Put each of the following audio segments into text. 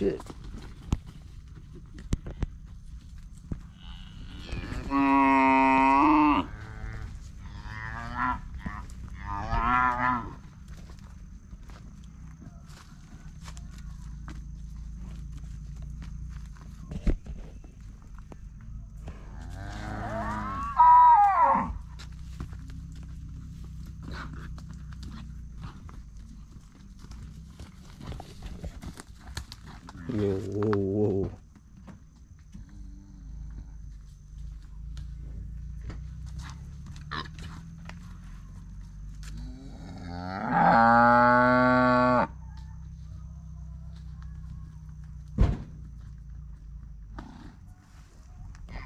shit. Wow.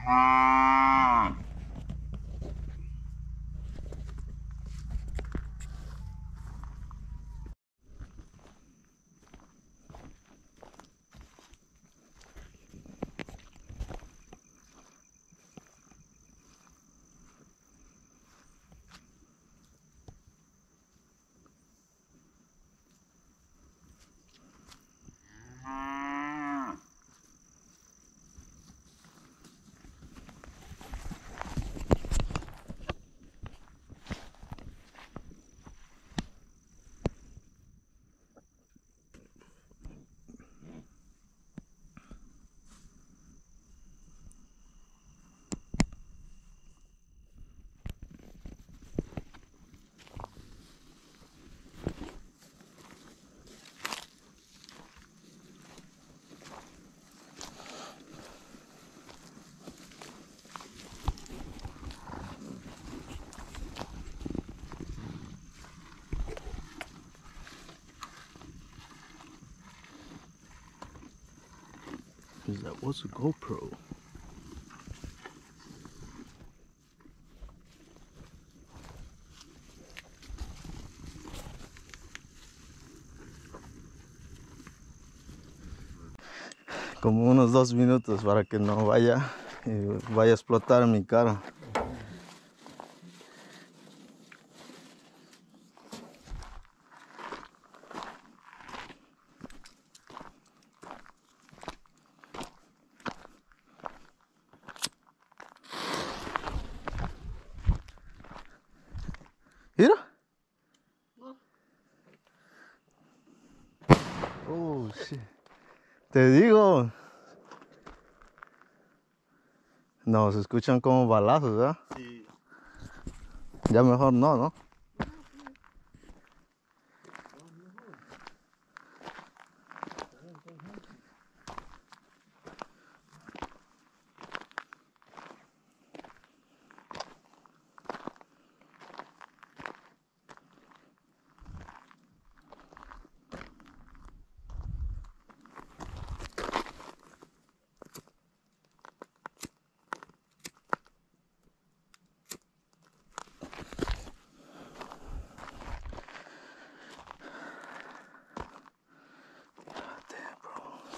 Ah. That what's a GoPro? Como unos dos minutos para que no vaya y vaya a explotar mi cara. Te digo. No, se escuchan como balazos, ¿verdad? Sí. Ya mejor no, ¿no?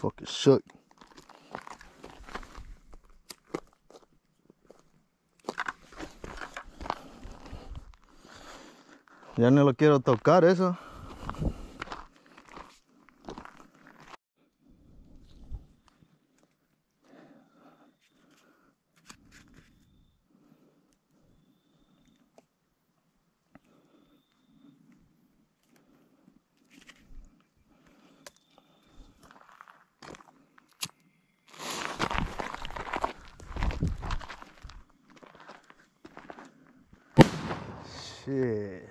Fucking shook. Ya no lo quiero tocar eso. 对